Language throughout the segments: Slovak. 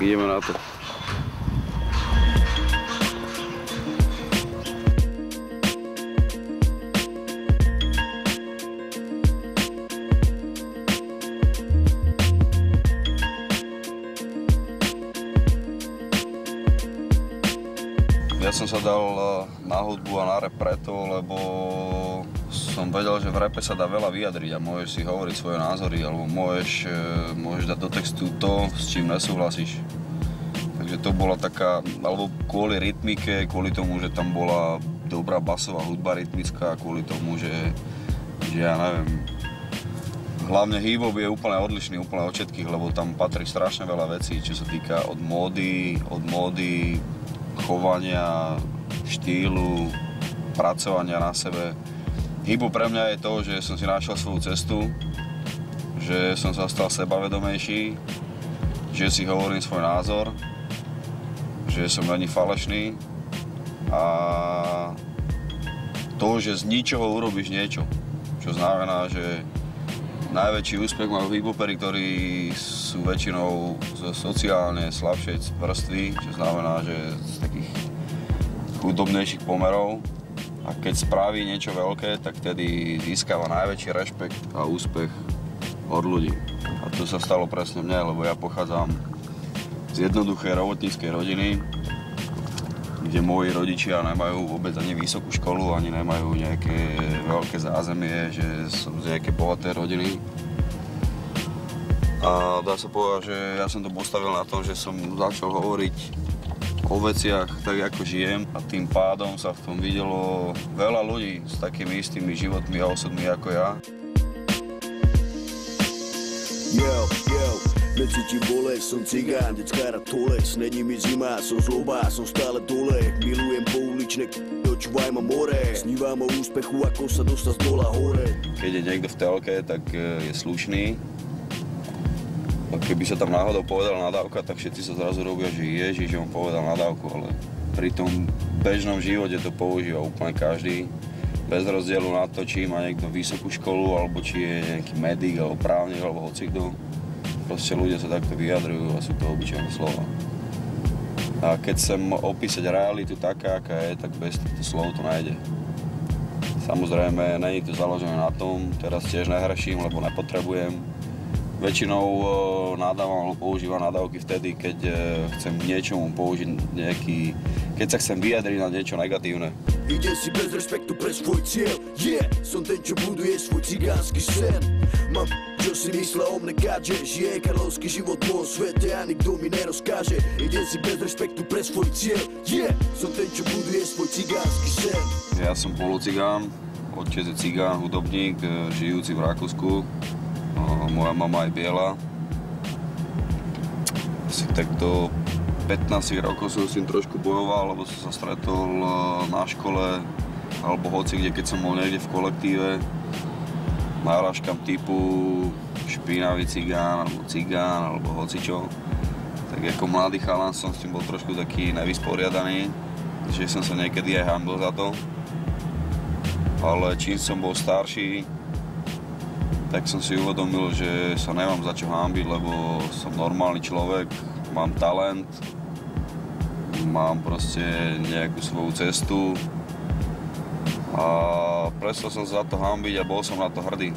ideme na to. Som sa dal eh, na hudbu a na rap preto, lebo som vedel, že v rape sa dá veľa vyjadriť a môžeš si hovoriť svoje názory, alebo môžeš, eh, môžeš dať do textu to, s čím nesúhlasíš. Takže to bola taká, alebo kvôli rytmike, kvôli tomu, že tam bola dobrá basová hudba rytmická, kvôli tomu, že, že ja neviem, hlavne hip je úplne odlišný úplne od všetkých, lebo tam patrí strašne veľa vecí, čo sa týka od módy, od módy, chovania, štýlu, pracovania na sebe. Hybu pre mňa je to, že som si našiel svoju cestu, že som sa stal sebavedomejší, že si hovorím svoj názor, že som není falešný a to, že z ničoho urobíš niečo, čo znamená, že najväčší úspech majú hiphopery, ktorí sú väčšinou zo sociálne slabšej vrstvy, čo znamená, že z takých chudobnejších pomerov. A keď spraví niečo veľké, tak tedy získava najväčší rešpekt a úspech od ľudí. A to sa stalo presne mne, lebo ja pochádzam z jednoduchej robotníckej rodiny, kde moji rodičia nemajú vôbec ani vysokú školu, ani nemajú nejaké veľké zázemie, že som z nejaké bohaté rodiny. A dá sa povedať, že ja som to postavil na tom, že som začal hovoriť o veciach tak, ako žijem a tým pádom sa v tom videlo veľa ľudí s takými istými životmi a osobmi ako ja. Yo, yo, necítim bolesť, som cigán, detská rád toles Není mi zima, som zlobá, som stále dole Milujem pouličné očúvaj ma more Snívam o úspechu, ako sa dostať z dola hore Keď je niekto v telke, tak e, je slušný. A keby sa tam náhodou povedal nadávka, tak všetci sa zrazu robia, že ježiš, že on povedal nadávku, ale pri tom bežnom živote to používa úplne každý bez rozdielu na to, či má niekto vysokú školu, alebo či je nejaký medic, alebo právnik, alebo hocikto. Proste ľudia sa takto vyjadrujú a sú to obyčajné slova. A keď chcem opísať realitu taká, aká je, tak bez týchto slov to nájde. Samozrejme, není to založené na tom, teraz tiež nehreším, lebo nepotrebujem. Väčšinou e, nadávam alebo používam nadávky vtedy, keď e, chcem niečomu použiť nejaký, keď sa chcem vyjadriť na niečo negatívne. Ide si bez respektu pre svoj cieľ. Yeah, som ten, čo buduje svoj cigánsky sen. Mám čo si mysle o mne káže Žije karlovský život mojom svete a nikto mi nerozkáže. Ide si bez respektu pre svoj cieľ. Yeah, som ten, čo buduje svoj cigánsky sen. Ja som polucigán, otec je cigán, hudobník, e, žijúci v Rakúsku. O, Moja mama je biela. Asi tak do 15 rokov som s tým trošku bojoval, lebo som sa stretol e, na škole alebo hoci kde, keď som bol niekde v kolektíve náražkam typu špinavý cigán alebo cigán alebo hocičo. Tak ako mladý chalan som s tým bol trošku taký nevysporiadaný, že som sa niekedy aj hambil za to. Ale čím som bol starší, tak som si uvedomil, že sa nemám za čo hambiť, lebo som normálny človek, mám talent, mám proste nejakú svoju cestu a prestal som sa za to hambiť a bol som na to hrdý.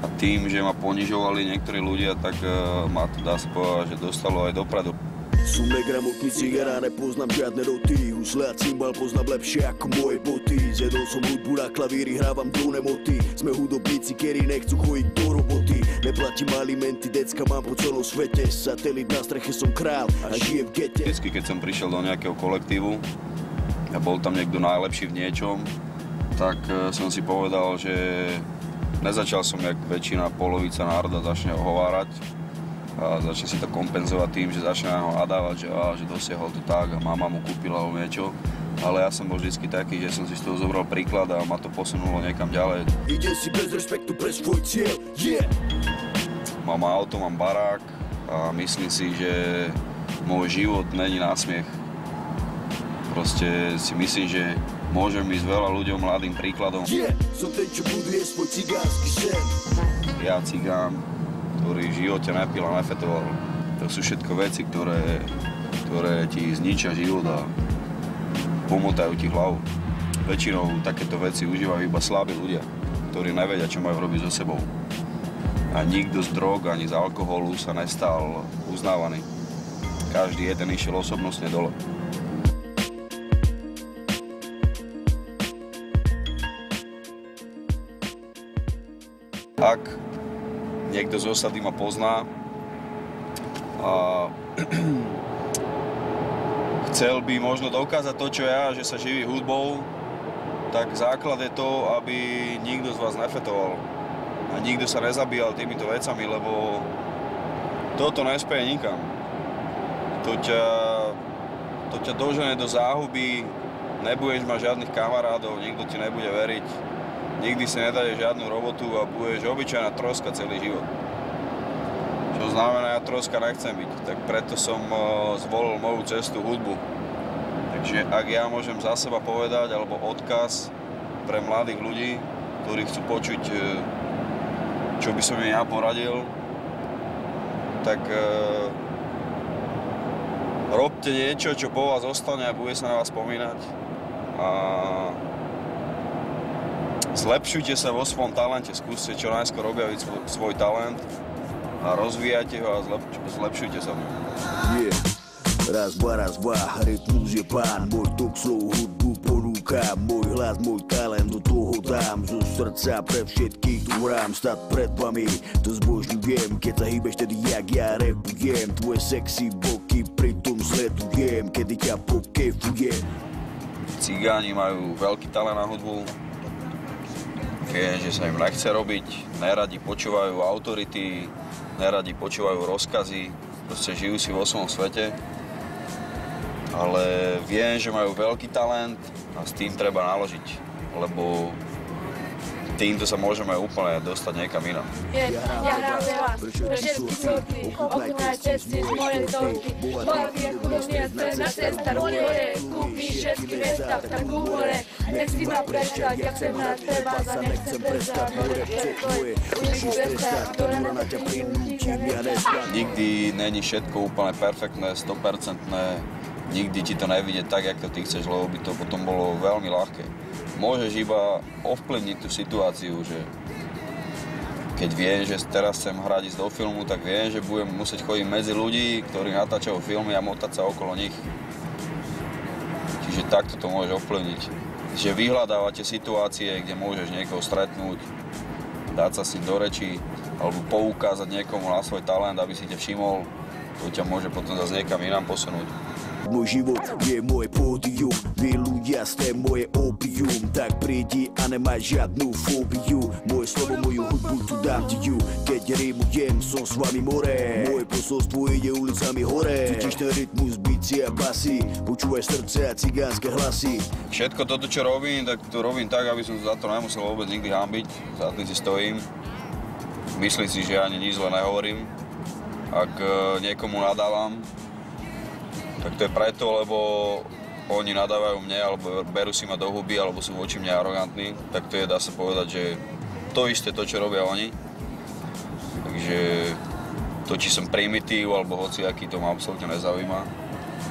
A tým, že ma ponižovali niektorí ľudia, tak uh, ma to dá sa povedať, že dostalo aj dopredu. Som negramotný cigara, nepoznám žiadne roty. Husle a cymbal poznám lepšie ako moje boty. Zjedol som hudbu na klavíri, hrávam do nemoty. Sme hudobníci, ktorí nechcú chodiť do roboty. Neplatím alimenty, decka mám po celom svete. Satelit na streche som král a žijem v gete. Vždycky, keď som prišiel do nejakého kolektívu a bol tam niekto najlepší v niečom, tak e, som si povedal, že nezačal som jak väčšina polovica národa začne ohovárať a začne si to kompenzovať tým, že začne ho nadávať, že, á, že dosiahol to tak a mama mu kúpila alebo niečo. Ale ja som bol vždy taký, že som si z toho zobral príklad a ma to posunulo niekam ďalej. Ide si bez respektu pre svoj cieľ, yeah! Mám auto, mám barák a myslím si, že môj život není násmiech. Proste si myslím, že môžem ísť veľa ľuďom, mladým príkladom. Yeah, som ten, čo buduje svoj cigánsky sen Ja cigán, ktorý v živote nepil a nefetoval. To sú všetko veci, ktoré, ktoré ti zničia život a pomotajú ti hlavu. Väčšinou takéto veci užívajú iba slabí ľudia, ktorí nevedia, čo majú robiť so sebou. A nikto z drog ani z alkoholu sa nestal uznávaný. Každý jeden išiel osobnostne dole. Ak niekto z osady ma pozná a chcel by možno dokázať to, čo ja, že sa živí hudbou, tak základ je to, aby nikto z vás nefetoval a nikto sa nezabíjal týmito vecami, lebo toto nespeje nikam. To ťa, to ťa dožene do záhuby, nebudeš mať žiadnych kamarádov, nikto ti nebude veriť, nikdy si nedáš žiadnu robotu a budeš obyčajná troska celý život. Čo znamená, ja troska nechcem byť, tak preto som eh, zvolil moju cestu hudbu. Takže ak ja môžem za seba povedať, alebo odkaz pre mladých ľudí, ktorí chcú počuť, eh, čo by som im ja poradil, tak e, robte niečo, čo po vás ostane a bude sa na vás spomínať. A Zlepšujte sa vo svojom talente, skúste čo najskôr objaviť svoj, svoj talent a rozvíjate ho a zlep, zlepšujte sa v ňom. Yeah. Raz, dva, raz, dva, rytmus je pán, môj tok svou hudbu ponúka, môj hlas, môj talent, do toho dám, zo srdca pre všetkých tu hrám, stať pred vami, to zbožňujem, keď sa hýbeš tedy jak ja repujem, tvoje sexy boky pritom sledujem, kedy ťa pokefujem. Cigáni majú veľký talent na hudbu, že sa im nechce robiť, neradi počúvajú autority, neradi počúvajú rozkazy, proste žijú si vo svojom svete. Ale viem, že majú veľký talent a s tým treba naložiť, lebo týmto sa môžeme úplne dostať niekam inam. Ja hrám veľa, pre všetky sorty, okná cesty moje zorky. Moja chudobnia cena cesta, hore, kúpi všetky mesta v tak hore. Nech si ma prestať, ja chcem na teba, za nechcem prestať, hore, tvoje, ktorá na ťa prinúti, Nikdy není všetko úplne perfektné, 100%, nikdy ti to nevidieť tak, ako ty chceš, lebo by to potom bolo veľmi ľahké môžeš iba ovplyvniť tú situáciu, že keď viem, že teraz chcem hrať ísť do filmu, tak viem, že budem musieť chodiť medzi ľudí, ktorí natáčajú filmy a motať sa okolo nich. Čiže takto to môžeš ovplyvniť. Že vyhľadávate situácie, kde môžeš niekoho stretnúť, dať sa si do reči, alebo poukázať niekomu na svoj talent, aby si ťa všimol, to ťa môže potom zase niekam inám posunúť. Môj život je moje pódium. Vy ľudia ste moje opium. Tak prídi a nemaj žiadnu fóbiu. Moje slovo, moju hudbu tu dám ti ju. Keď rimujem, som s vami more. Moje posolstvo ide ulicami hore. Cítiš ten rytmus, bicie a basy Počúvaj srdce a cigánske hlasy. Všetko toto, čo robím, tak to robím tak, aby som za to nemusel vôbec nikdy hambiť. Za tým si stojím. Myslím si, že ani nič zle nehovorím. Ak e, niekomu nadávam, tak to je preto, lebo oni nadávajú mne, alebo berú si ma do huby, alebo sú voči mne arogantní, tak to je, dá sa povedať, že to isté to, čo robia oni. Takže to, či som primitív, alebo hoci aký, to ma absolútne nezaujíma.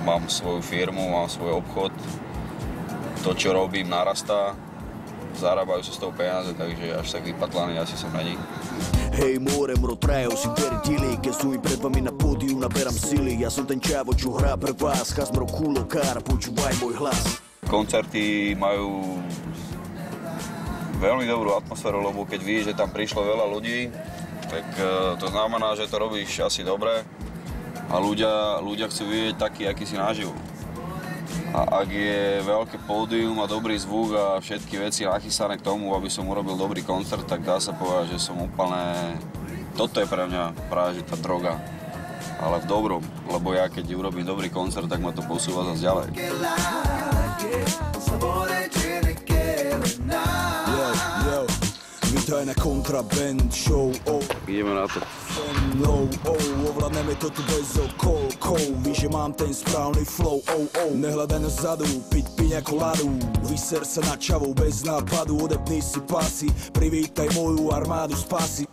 Mám svoju firmu, mám svoj obchod, to, čo robím, narastá, zarábajú sa z toho peniaze, takže až tak vypatlaný asi som není. Hej, more, mro, trajo si Keď sú pred vami na pódiu, naberám sily. Ja som ten čavo, čo hrá pre vás. Chasmro, kulo, kár, počúvaj môj hlas. Koncerty majú veľmi dobrú atmosféru, lebo keď vidíš, že tam prišlo veľa ľudí, tak uh, to znamená, že to robíš asi dobre a ľudia, ľudia chcú vidieť taký, aký si naživu. A ak je veľké pódium a dobrý zvuk a všetky veci nachystané k tomu, aby som urobil dobrý koncert, tak dá sa povedať, že som úplne... Toto je pre mňa práve že tá droga. Ale v dobrom, lebo ja keď urobím dobrý koncert, tak ma to posúva zase ďalej. Vítaj na kontraband show, oh. Ideme na to. No, oh, ovládneme to tu bez okolkov. Víš, že mám ten správny flow, oh, oh. Nehľadaj na zadu, piť piň ako ladu. Vyser sa na čavou bez nápadu, odepni si pasy. Privítaj moju armádu spasy